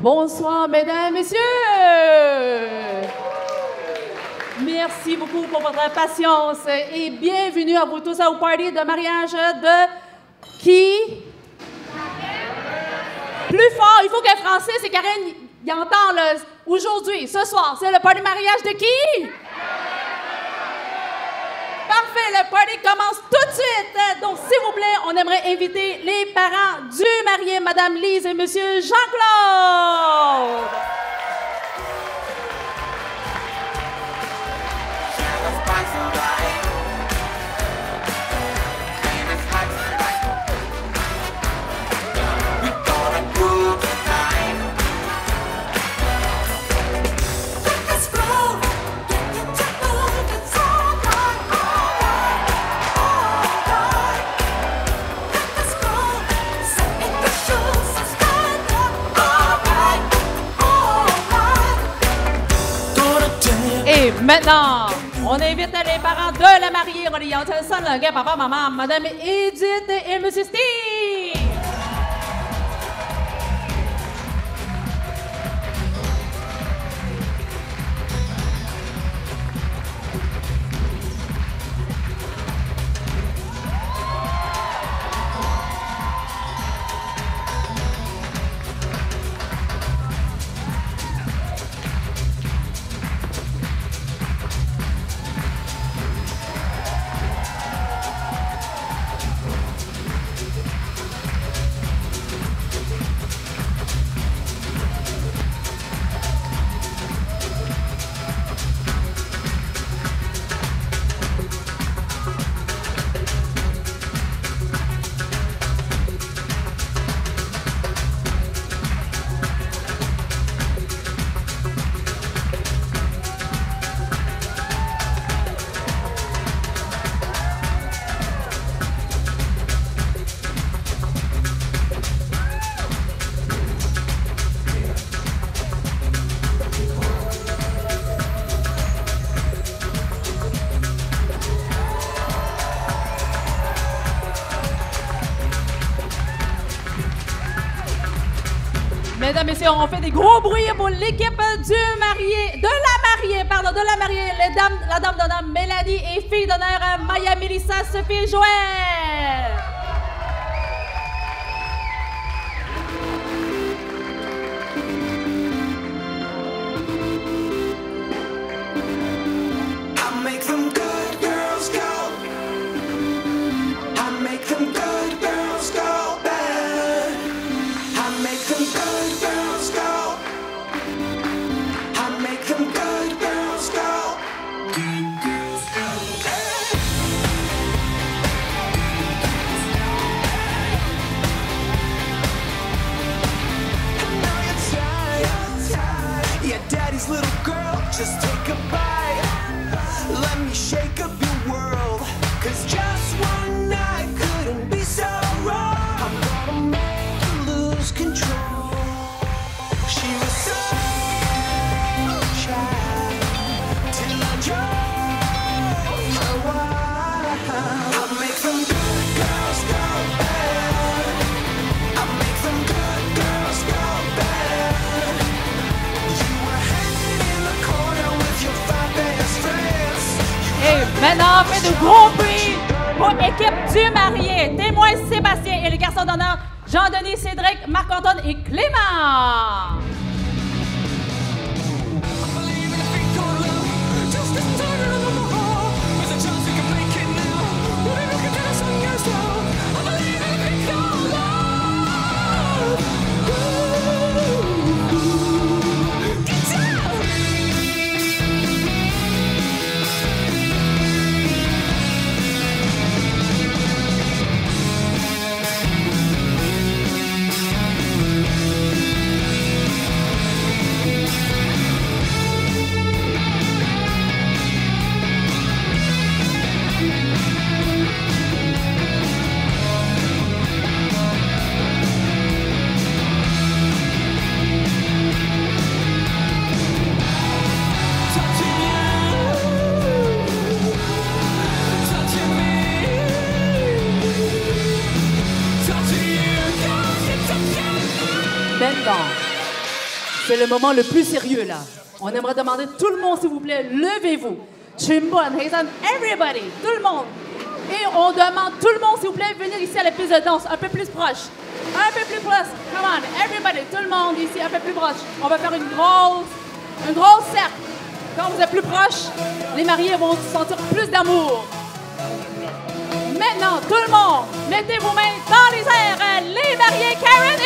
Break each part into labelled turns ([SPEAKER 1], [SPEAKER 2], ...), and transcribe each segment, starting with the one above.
[SPEAKER 1] Bonsoir, mesdames, messieurs. Merci beaucoup pour votre patience et bienvenue à vous tous au party de mariage de qui? Plus fort, il faut que Français et Karen y entendent aujourd'hui, ce soir. C'est le party de mariage de qui? Parfait, le party commence tout de suite. Donc, s'il vous plaît, on aimerait inviter les parents du marié, Madame Lise et Monsieur Jean-Claude. Maintenant, on invite les parents de la mariée, Rolly Antelson, le gars, papa, maman, Madame Edith et Monsieur Steve. Messieurs, on fait des gros bruits pour l'équipe du marié, de la mariée, pardon, de la mariée, les dames, la dame d'honneur Mélanie et fille d'honneur Maya Mélissa Sophie Joël. goodbye. Maintenant, on fait de gros bruits pour l'équipe du marié, témoin Sébastien et les garçons d'honneur Jean-Denis, Cédric, Marc-Antoine et Clément. C'est le moment le plus sérieux, là. On aimerait demander tout le monde, s'il vous plaît, levez-vous. Chimbon, Hazen, everybody, tout le monde. Et on demande tout le monde, s'il vous plaît, venir ici à la piste de danse, un peu plus proche. Un peu plus proche. Come on, everybody, tout le monde ici, un peu plus proche. On va faire une grosse, une grosse cercle. Quand vous êtes plus proche, les mariés vont sentir plus d'amour. Maintenant, tout le monde, mettez vos mains dans les airs. Les mariés Karen et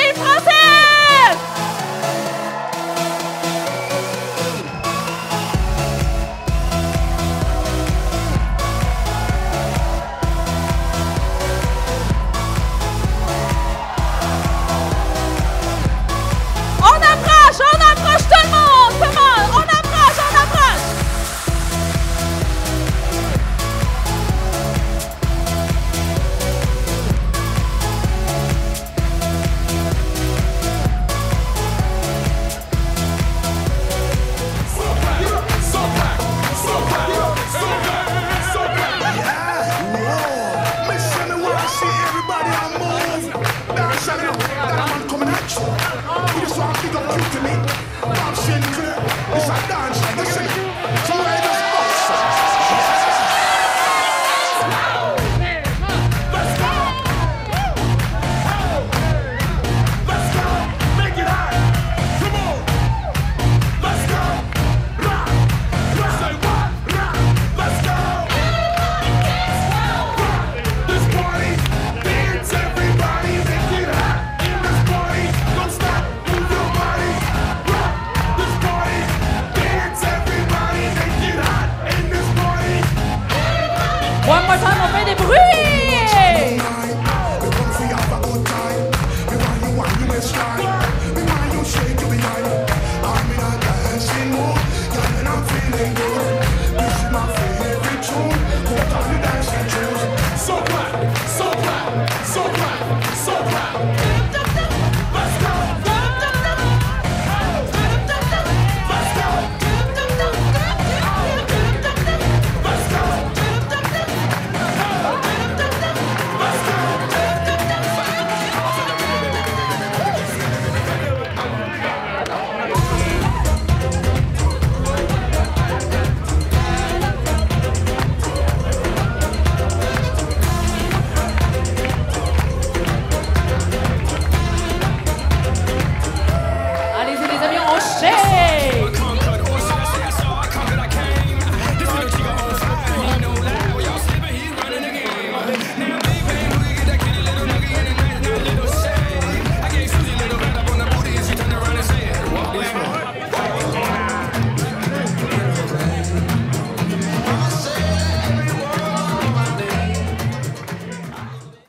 [SPEAKER 2] I'm that man coming at you. You just want to pick up you to me. Bob Sinclair, it's a dance. so proud, so proud.